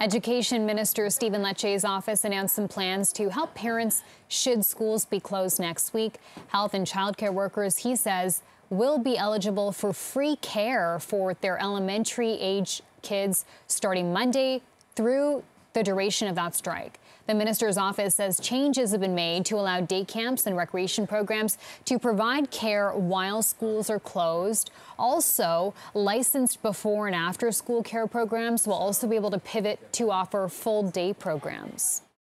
Education Minister Stephen Lecce's office announced some plans to help parents should schools be closed next week. Health and childcare workers, he says, will be eligible for free care for their elementary age kids starting Monday through the duration of that strike. The minister's office says changes have been made to allow day camps and recreation programs to provide care while schools are closed. Also, licensed before and after school care programs will also be able to pivot to offer full day programs.